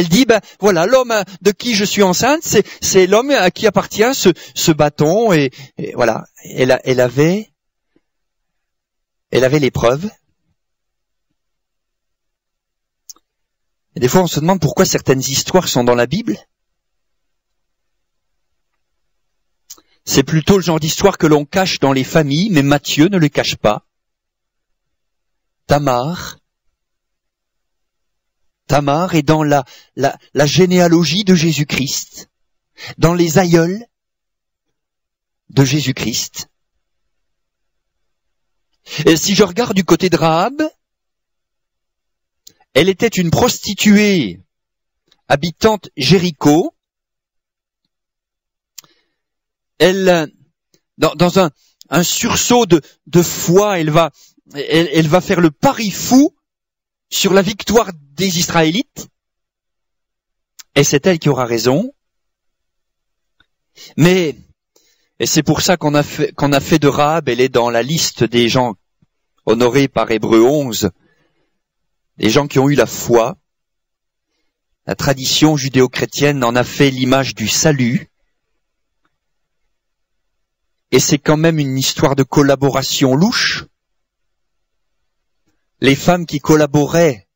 Elle dit, ben voilà, l'homme de qui je suis enceinte, c'est, l'homme à qui appartient ce, bâton. Et, voilà, elle, elle avait, elle avait l'épreuve. Et des fois, on se demande pourquoi certaines histoires sont dans la Bible. C'est plutôt le genre d'histoire que l'on cache dans les familles, mais Matthieu ne le cache pas. Tamar. Tamar est dans la, la, la généalogie de Jésus-Christ, dans les aïeuls de Jésus-Christ. Et si je regarde du côté de Rahab, elle était une prostituée habitante Jéricho. Elle, dans, un, sursaut de, foi, elle va faire le pari fou sur la victoire des Israélites. Et c'est elle qui aura raison. Mais, et c'est pour ça qu'on a fait, qu'on a fait de Rahab, elle est dans la liste des gens honorés par Hébreu 11, des gens qui ont eu la foi. La tradition judéo-chrétienne en a fait l'image du salut. Et c'est quand même une histoire de collaboration louche. Les femmes qui collaboraient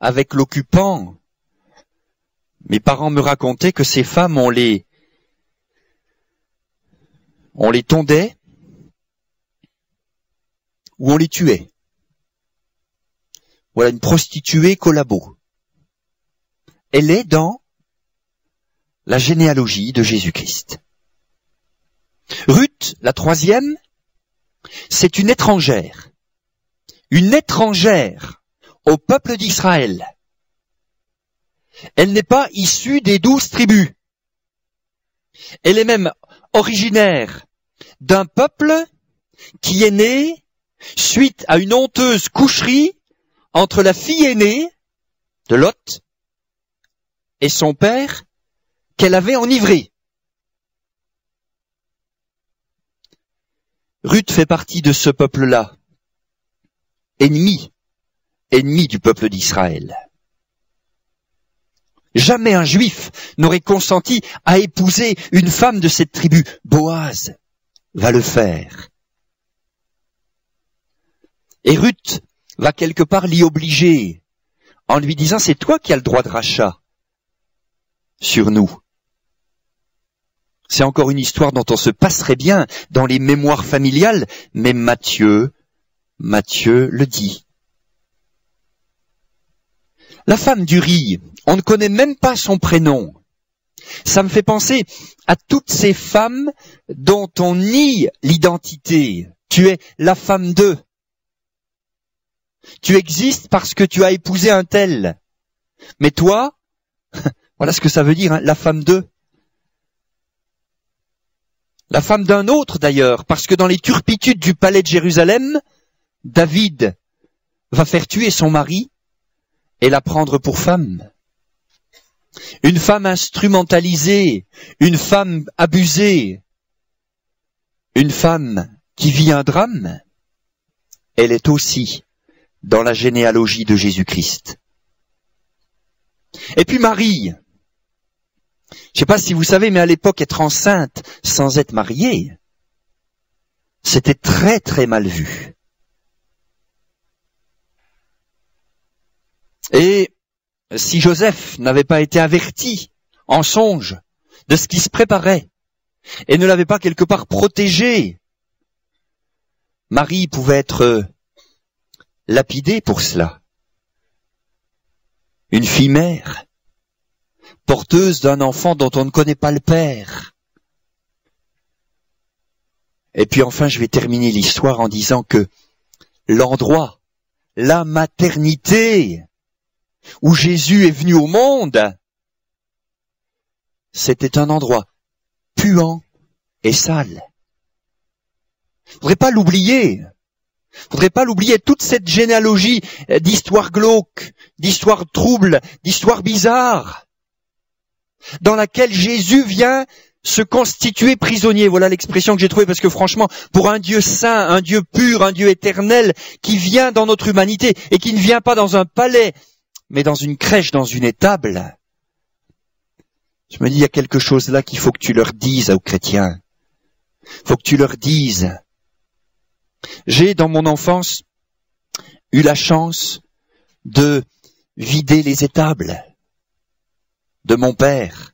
avec l'occupant, mes parents me racontaient que ces femmes, on les, on les tondait ou on les tuait. Voilà une prostituée collabo. Elle est dans la généalogie de Jésus-Christ. Ruth, la troisième, c'est une étrangère. Une étrangère au peuple d'Israël. Elle n'est pas issue des douze tribus. Elle est même originaire d'un peuple qui est né suite à une honteuse coucherie entre la fille aînée de Lot et son père qu'elle avait enivré. Ruth fait partie de ce peuple-là, ennemi, ennemi du peuple d'Israël. Jamais un juif n'aurait consenti à épouser une femme de cette tribu. Boaz va le faire. Et Ruth va quelque part l'y obliger en lui disant c'est toi qui as le droit de rachat sur nous. C'est encore une histoire dont on se passerait bien dans les mémoires familiales, mais Matthieu, Matthieu le dit. La femme du riz, on ne connaît même pas son prénom. Ça me fait penser à toutes ces femmes dont on nie l'identité. Tu es la femme d'eux. Tu existes parce que tu as épousé un tel. Mais toi, voilà ce que ça veut dire, hein, la femme d'eux. La femme d'un autre d'ailleurs, parce que dans les turpitudes du palais de Jérusalem, David va faire tuer son mari et la prendre pour femme. Une femme instrumentalisée, une femme abusée, une femme qui vit un drame, elle est aussi dans la généalogie de Jésus-Christ. Et puis Marie, je ne sais pas si vous savez, mais à l'époque, être enceinte sans être mariée, c'était très très mal vu. Et si Joseph n'avait pas été averti en songe de ce qui se préparait et ne l'avait pas quelque part protégé, Marie pouvait être lapidée pour cela. Une fille mère, porteuse d'un enfant dont on ne connaît pas le père. Et puis enfin, je vais terminer l'histoire en disant que l'endroit, la maternité, où Jésus est venu au monde, c'était un endroit puant et sale. Faudrait pas l'oublier. Faudrait pas l'oublier. Toute cette généalogie d'histoires glauques, d'histoires troubles, d'histoires bizarres, dans laquelle Jésus vient se constituer prisonnier. Voilà l'expression que j'ai trouvée parce que franchement, pour un Dieu saint, un Dieu pur, un Dieu éternel, qui vient dans notre humanité et qui ne vient pas dans un palais, mais dans une crèche, dans une étable, Je me dis, il y a quelque chose là qu'il faut que tu leur dises aux chrétiens. Faut que tu leur dises. J'ai, dans mon enfance, eu la chance de vider les étables de mon père.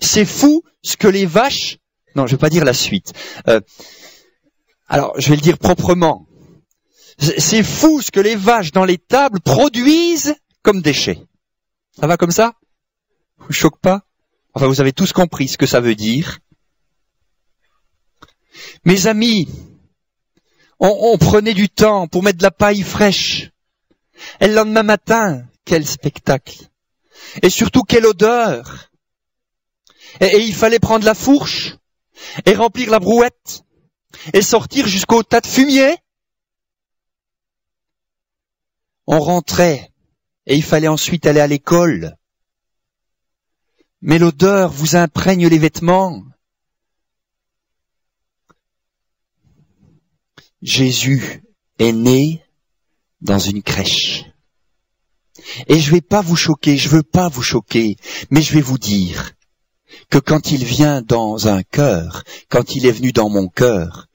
C'est fou ce que les vaches... Non, je vais pas dire la suite. Euh, alors, je vais le dire proprement. C'est fou ce que les vaches dans les tables produisent comme déchets. Ça va comme ça? Vous choque pas? Enfin, vous avez tous compris ce que ça veut dire. Mes amis, on, prenait du temps pour mettre de la paille fraîche. Et le lendemain matin, quel spectacle. Et surtout, quelle odeur. Et, et il fallait prendre la fourche et remplir la brouette et sortir jusqu'au tas de fumier. On rentrait et il fallait ensuite aller à l'école. Mais l'odeur vous imprègne les vêtements. Jésus est né dans une crèche. Et je vais pas vous choquer, je veux pas vous choquer, mais je vais vous dire que quand il vient dans un cœur, quand il est venu dans mon cœur,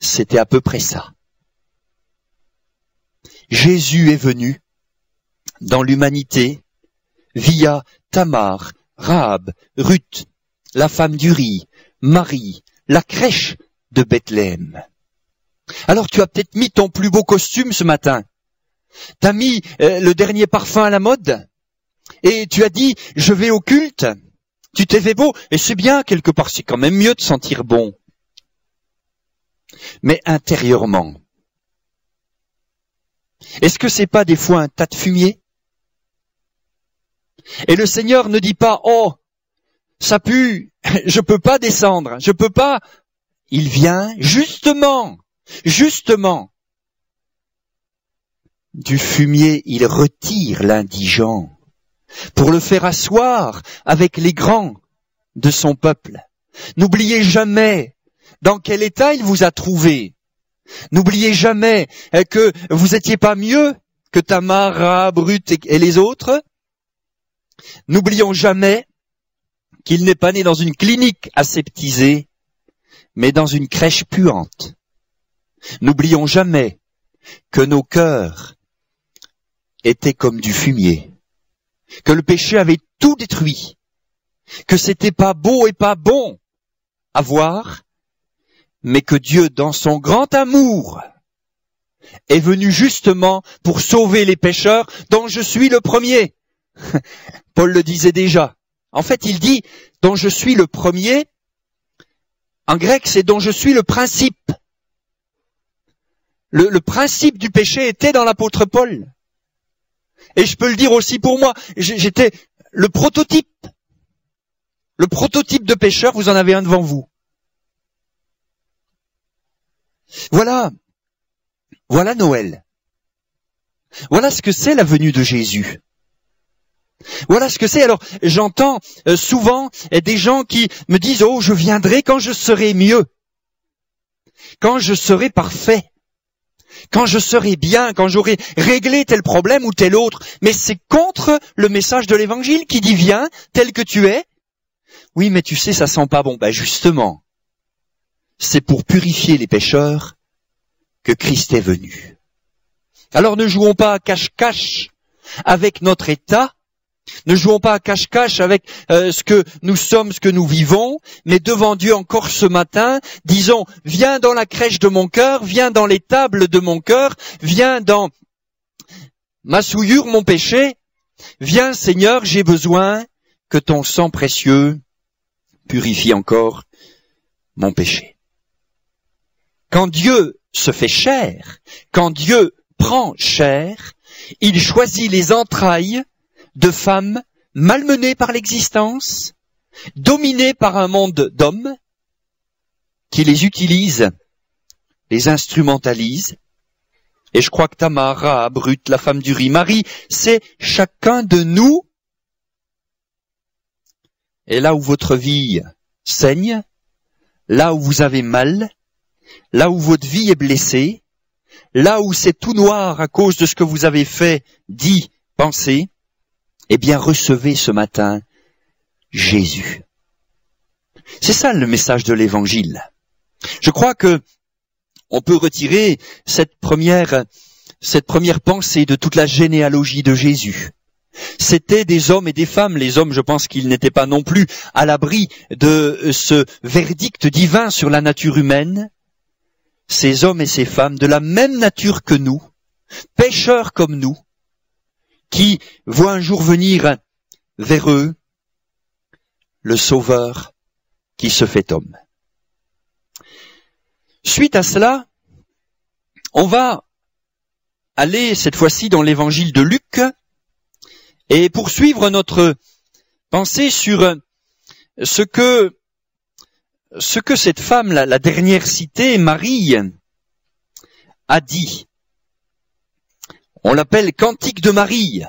c'était à peu près ça. Jésus est venu dans l'humanité via Tamar, Rahab, Ruth, la femme d'Uri, Marie, la crèche de Bethléem. Alors tu as peut-être mis ton plus beau costume ce matin. T'as mis euh, le dernier parfum à la mode. Et tu as dit, je vais au culte. Tu t'es fait beau. Et c'est bien, quelque part, c'est quand même mieux de sentir bon. Mais intérieurement, est-ce que c'est pas des fois un tas de fumier Et le Seigneur ne dit pas, oh, ça pue, je peux pas descendre, je peux pas. Il vient justement Justement, du fumier, il retire l'indigent pour le faire asseoir avec les grands de son peuple. N'oubliez jamais dans quel état il vous a trouvé. N'oubliez jamais euh, que vous n'étiez pas mieux que Tamara, Brut et les autres. N'oublions jamais qu'il n'est pas né dans une clinique aseptisée, mais dans une crèche puante. N'oublions jamais que nos cœurs étaient comme du fumier, que le péché avait tout détruit, que c'était pas beau et pas bon à voir, mais que Dieu, dans son grand amour, est venu justement pour sauver les pécheurs dont je suis le premier. Paul le disait déjà. En fait, il dit dont je suis le premier. En grec, c'est dont je suis le principe le, principe du péché était dans l'apôtre Paul. Et je peux le dire aussi pour moi, j'étais le prototype. Le prototype de pécheur, vous en avez un devant vous. Voilà. Voilà Noël. Voilà ce que c'est la venue de Jésus. Voilà ce que c'est. Alors, j'entends euh, souvent euh, des gens qui me disent, oh, je viendrai quand je serai mieux, quand je serai parfait quand je serai bien, quand j'aurai réglé tel problème ou tel autre. Mais c'est contre le message de l'évangile qui dit viens tel que tu es. Oui, mais tu sais, ça sent pas bon. Ben justement, c'est pour purifier les pécheurs que Christ est venu. Alors ne jouons pas à cache-cache avec notre état, ne jouons pas à cache-cache avec euh, ce que nous sommes, ce que nous vivons, mais devant Dieu encore ce matin, disons, viens dans la crèche de mon cœur, viens dans les tables de mon cœur, viens dans ma souillure, mon péché, viens Seigneur, j'ai besoin que ton sang précieux purifie encore mon péché. Quand Dieu se fait chair, quand Dieu prend chair, il choisit les entrailles de femmes malmenées par l'existence, dominées par un monde d'hommes qui les utilisent, les instrumentalise. Et je crois que Tamara, Brut, la femme du riz, Marie, c'est chacun de nous. Et là où votre vie saigne, là où vous avez mal, là où votre vie est blessée, là où c'est tout noir à cause de ce que vous avez fait, dit, pensé, eh bien recevez ce matin Jésus. C'est ça le message de l'évangile. Je crois que on peut retirer cette première, cette première pensée de toute la généalogie de Jésus. C'étaient des hommes et des femmes. Les hommes, je pense qu'ils n'étaient pas non plus à l'abri de ce verdict divin sur la nature humaine. Ces hommes et ces femmes, de la même nature que nous, pécheurs comme nous, qui voient un jour venir vers eux le Sauveur qui se fait homme. Suite à cela, on va aller cette fois-ci dans l'évangile de Luc et poursuivre notre pensée sur ce que ce que cette femme, la, dernière citée, Marie, a dit. On l'appelle Cantique de Marie.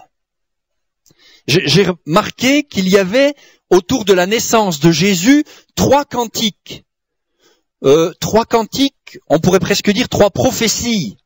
J'ai remarqué qu'il y avait autour de la naissance de Jésus trois cantiques. Euh, trois cantiques, on pourrait presque dire trois prophéties.